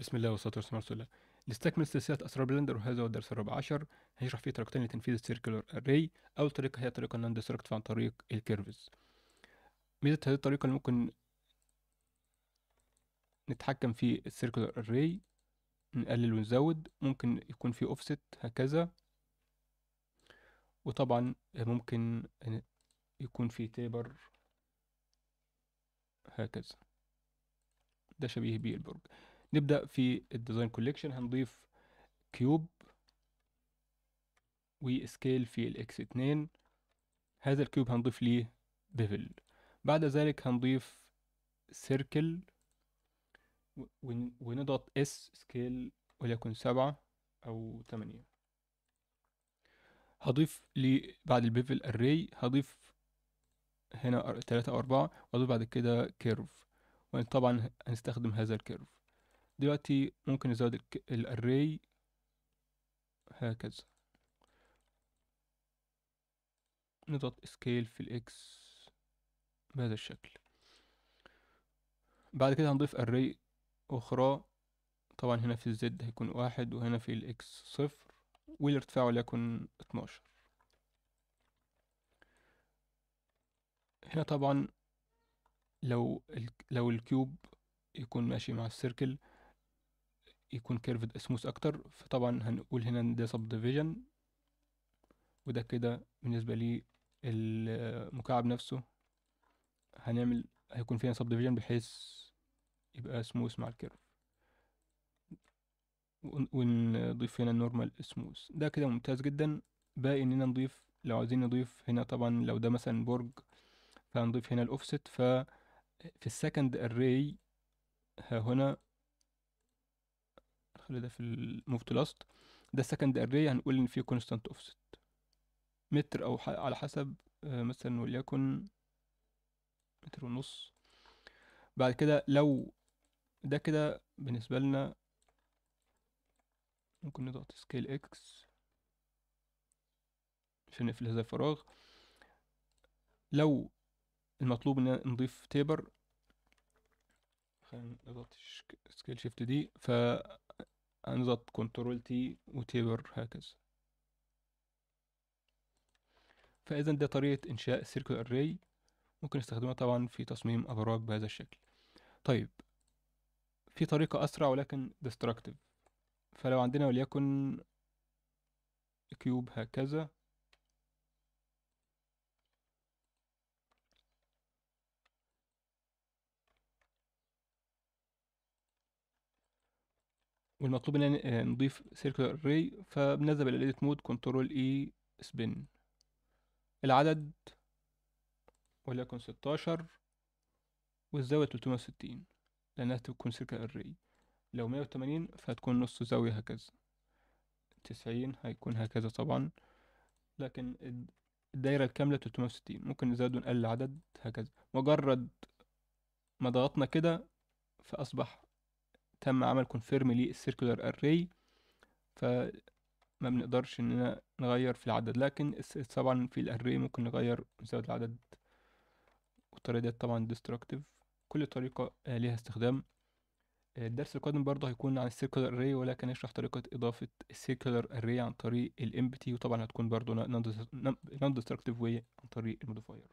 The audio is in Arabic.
بسم الله والصلاة والسلام على رسول الله. نستكمل سلسلة أسرار Blender وهذا هو الدرس الرابع عشر. هنشرح فيه طريقتين لتنفيذ ال circular array أول طريقة هي طريقة non destructive عن طريق ال curves ميزة هذه الطريقة اللي ممكن نتحكم في ال circular array نقلل ونزود. ممكن يكون في أوفست هكذا. وطبعا ممكن يكون في taper هكذا. ده شبيه بالبرج نبدأ في ال design collection هنضيف cube و scale في ال X اتنين هذا ال cube هنضيف ليه bevel بعد ذلك هنضيف circle ونضغط S scale وليكن سبعة أو تمانية هضيف لي بعد ال bevel array هضيف هنا تلاتة أو أربعة واضيف بعد كده curve وطبعا هنستخدم هذا ال curve دلوقتي ممكن نزود ال array هكذا. نضغط scale في ال X بهذا الشكل. بعد كده هنضيف array أخرى. طبعا هنا في ال Z هيكون واحد وهنا في ال X صفر والارتفاع وليكن اتناشر. هنا طبعا لو لو ال cube يكون ماشي مع ال circle يكون curved smooth أكتر فطبعا هنقول هنا ده subdivision وده كده بالنسبة لي المكعب نفسه. هنعمل هيكون فيها subdivision بحيث يبقى smooth مع ال curve ونضيف هنا ال normal smooth ده كده ممتاز جدا. باقي إننا نضيف لو عايزين نضيف هنا طبعا لو ده مثلا برج فهنضيف هنا الاوفست ف في ال second array ها هنا خلي ده في ال move to last ده ال second array هنقول إن فيه constant offset متر أو على حسب مثلا وليكن متر ونص. بعد كده لو ده كده بالنسبة لنا ممكن نضغط scale X عشان نقفل هذا الفراغ. لو المطلوب إن نضيف taper خلينا نضغط scale shift D ف هنضغط control T و taper هكذا. فاذا ده طريقة إنشاء circle array ممكن نستخدمها طبعا في تصميم أبراج بهذا الشكل. طيب في طريقة أسرع ولكن destructive. فلو عندنا وليكن cube هكذا والمطلوب إن نضيف circular array فبننزل ال edit mode control E spin العدد وليكن ستاشر والزاوية تلتمية وستين لأنها تكون circle array لو مية وتمانين فهتكون نص زاوية هكذا. تسعين هيكون هكذا طبعا. لكن الدايرة الكاملة تلتمية وستين. ممكن نزود ونقلل العدد هكذا. مجرد ما ضغطنا كده فأصبح تم عمل confirm لل circular array فما بنقدرش اننا نغير في العدد لكن طبعا في ال array ممكن نغير نزود العدد. والطريقة دي طبعا destructive. كل طريقة ليها استخدام. الدرس القادم برضه هيكون عن ال circular array ولكن يشرح طريقة إضافة ال circular array عن طريق ال empty وطبعا هتكون برضه non destructive way عن طريق ال modifier.